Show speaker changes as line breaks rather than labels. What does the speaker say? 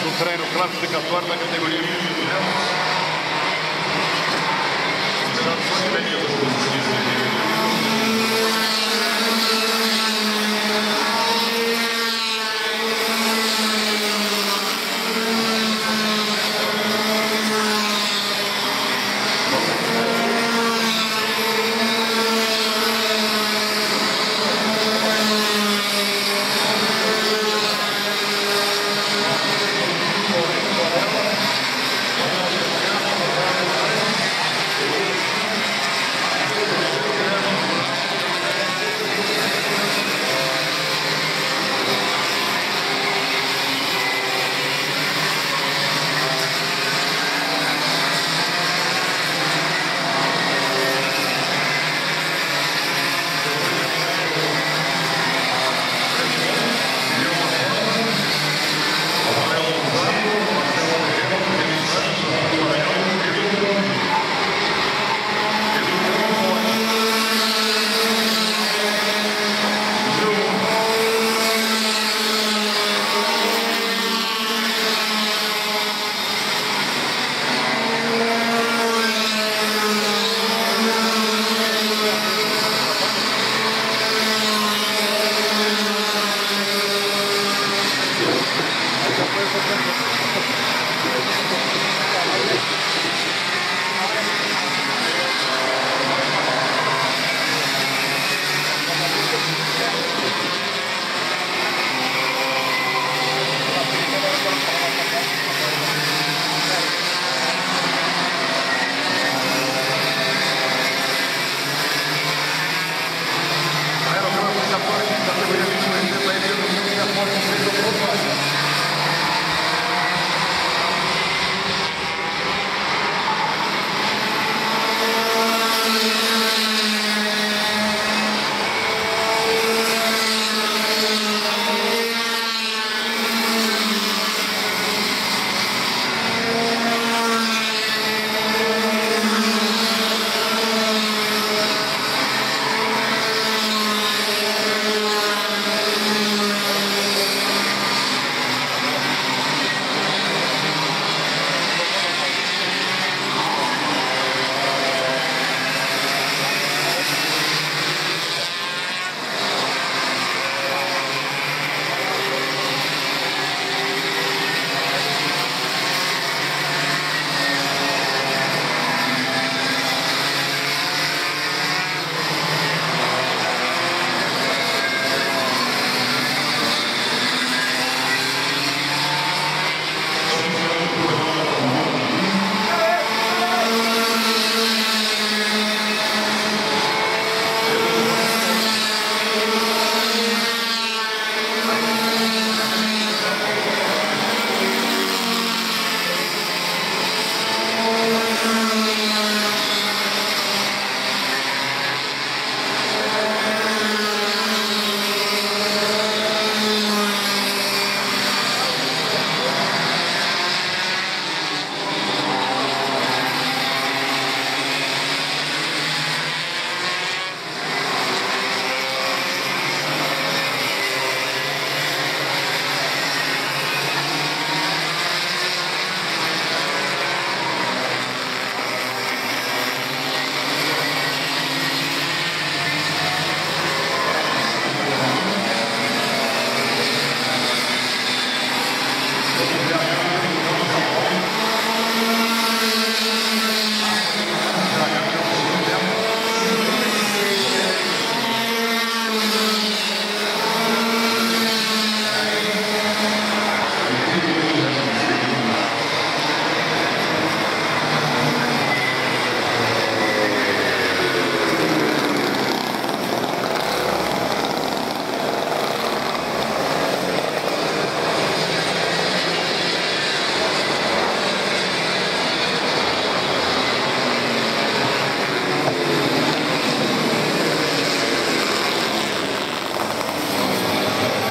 Estamos no treino classificatório da categoria